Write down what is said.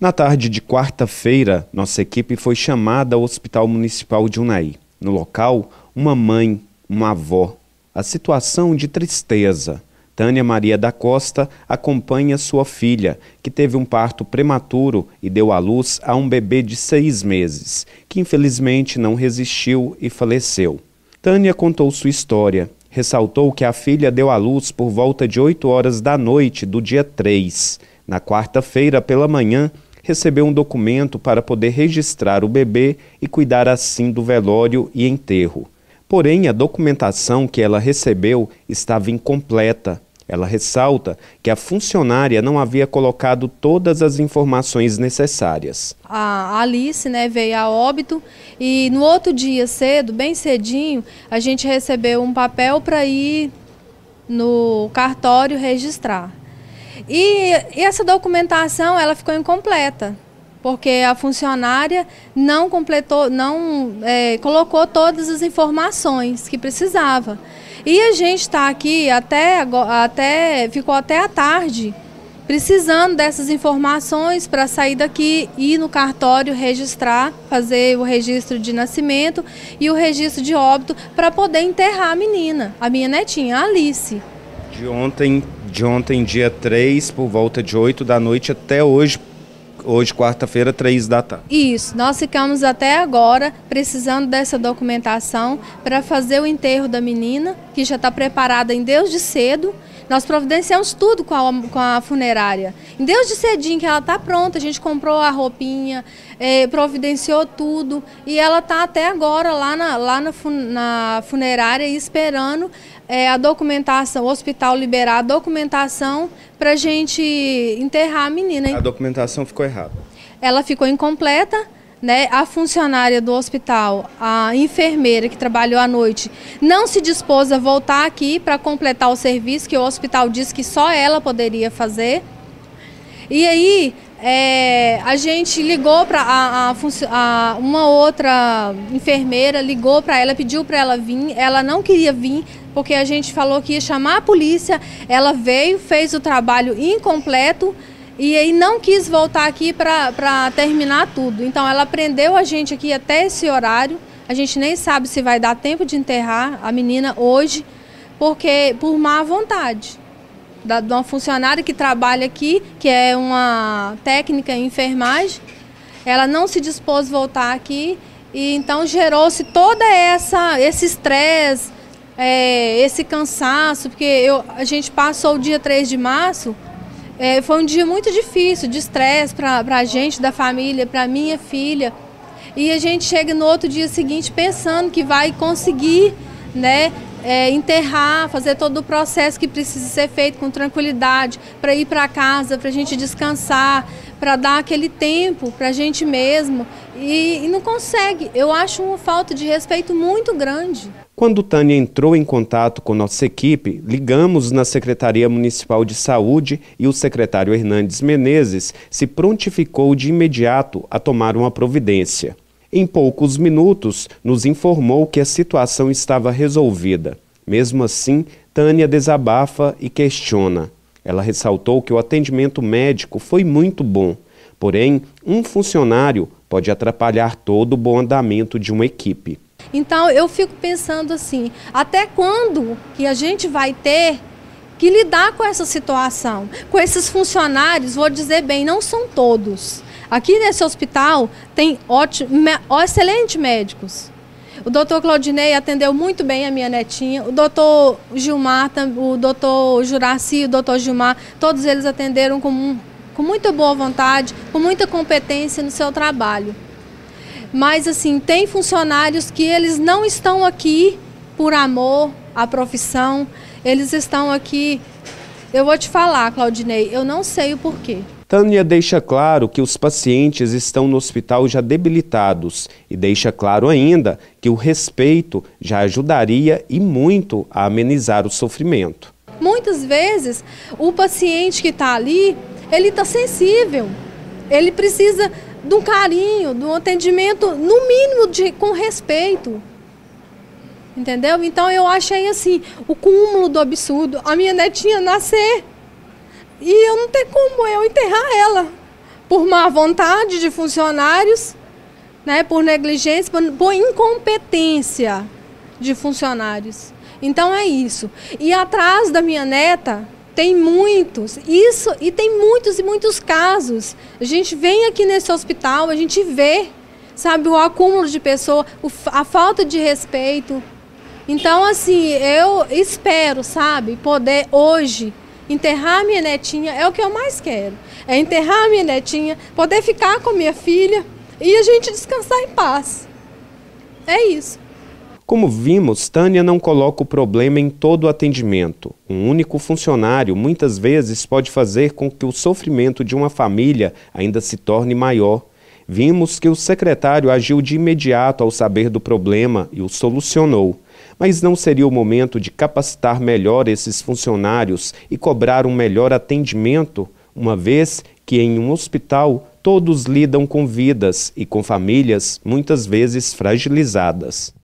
Na tarde de quarta-feira, nossa equipe foi chamada ao Hospital Municipal de Unai. No local, uma mãe, uma avó. A situação de tristeza. Tânia Maria da Costa acompanha sua filha, que teve um parto prematuro e deu à luz a um bebê de seis meses, que infelizmente não resistiu e faleceu. Tânia contou sua história. Ressaltou que a filha deu à luz por volta de 8 horas da noite do dia 3. Na quarta-feira, pela manhã, recebeu um documento para poder registrar o bebê e cuidar assim do velório e enterro. Porém, a documentação que ela recebeu estava incompleta. Ela ressalta que a funcionária não havia colocado todas as informações necessárias. A Alice né, veio a óbito e no outro dia cedo, bem cedinho, a gente recebeu um papel para ir no cartório registrar. E, essa documentação ela ficou incompleta, porque a funcionária não completou, não é, colocou todas as informações que precisava. E a gente está aqui até, até ficou até a tarde precisando dessas informações para sair daqui e ir no cartório registrar, fazer o registro de nascimento e o registro de óbito para poder enterrar a menina, a minha netinha, a Alice. De ontem de ontem, dia 3, por volta de 8 da noite até hoje, hoje quarta-feira, 3 da tarde. Isso, nós ficamos até agora precisando dessa documentação para fazer o enterro da menina, que já está preparada em Deus de cedo. Nós providenciamos tudo com a, com a funerária. Em Deus de cedinho, que ela está pronta, a gente comprou a roupinha, eh, providenciou tudo. E ela está até agora lá na, lá na, na funerária esperando eh, a documentação, o hospital liberar a documentação para a gente enterrar a menina. A documentação ficou errada. Ela ficou incompleta né, a funcionária do hospital, a enfermeira que trabalhou à noite, não se dispôs a voltar aqui para completar o serviço que o hospital disse que só ela poderia fazer. E aí é, a gente ligou para a, a, a, uma outra enfermeira, ligou para ela, pediu para ela vir, ela não queria vir porque a gente falou que ia chamar a polícia, ela veio, fez o trabalho incompleto e aí não quis voltar aqui para terminar tudo. Então ela prendeu a gente aqui até esse horário. A gente nem sabe se vai dar tempo de enterrar a menina hoje, porque por má vontade da, de uma funcionária que trabalha aqui, que é uma técnica em enfermagem. Ela não se dispôs a voltar aqui e então gerou-se toda essa esse estresse, é, esse cansaço, porque eu, a gente passou o dia 3 de março é, foi um dia muito difícil, de estresse para a gente, da família, para minha filha. E a gente chega no outro dia seguinte pensando que vai conseguir né, é, enterrar, fazer todo o processo que precisa ser feito com tranquilidade, para ir para casa, para a gente descansar, para dar aquele tempo para a gente mesmo. E, e não consegue. Eu acho uma falta de respeito muito grande. Quando Tânia entrou em contato com nossa equipe, ligamos na Secretaria Municipal de Saúde e o secretário Hernandes Menezes se prontificou de imediato a tomar uma providência. Em poucos minutos, nos informou que a situação estava resolvida. Mesmo assim, Tânia desabafa e questiona. Ela ressaltou que o atendimento médico foi muito bom, porém, um funcionário pode atrapalhar todo o bom andamento de uma equipe. Então eu fico pensando assim, até quando que a gente vai ter que lidar com essa situação? Com esses funcionários, vou dizer bem, não são todos. Aqui nesse hospital tem ótimo, excelentes médicos. O doutor Claudinei atendeu muito bem a minha netinha. O doutor Gilmar, o doutor Juraci, o doutor Gilmar, todos eles atenderam com, com muita boa vontade, com muita competência no seu trabalho. Mas assim, tem funcionários que eles não estão aqui por amor à profissão, eles estão aqui. Eu vou te falar, Claudinei, eu não sei o porquê. Tânia deixa claro que os pacientes estão no hospital já debilitados e deixa claro ainda que o respeito já ajudaria e muito a amenizar o sofrimento. Muitas vezes o paciente que está ali, ele está sensível, ele precisa de um carinho, de um atendimento, no mínimo de, com respeito. Entendeu? Então eu achei assim, o cúmulo do absurdo. A minha netinha nascer e eu não tenho como eu enterrar ela. por má vontade de funcionários, né, por negligência, por, por incompetência de funcionários. Então é isso. E atrás da minha neta tem muitos. Isso e tem muitos e muitos casos. A gente vem aqui nesse hospital, a gente vê, sabe, o acúmulo de pessoas, a falta de respeito. Então assim, eu espero, sabe, poder hoje enterrar minha netinha, é o que eu mais quero. É enterrar minha netinha, poder ficar com minha filha e a gente descansar em paz. É isso. Como vimos, Tânia não coloca o problema em todo o atendimento. Um único funcionário muitas vezes pode fazer com que o sofrimento de uma família ainda se torne maior. Vimos que o secretário agiu de imediato ao saber do problema e o solucionou. Mas não seria o momento de capacitar melhor esses funcionários e cobrar um melhor atendimento, uma vez que em um hospital todos lidam com vidas e com famílias muitas vezes fragilizadas.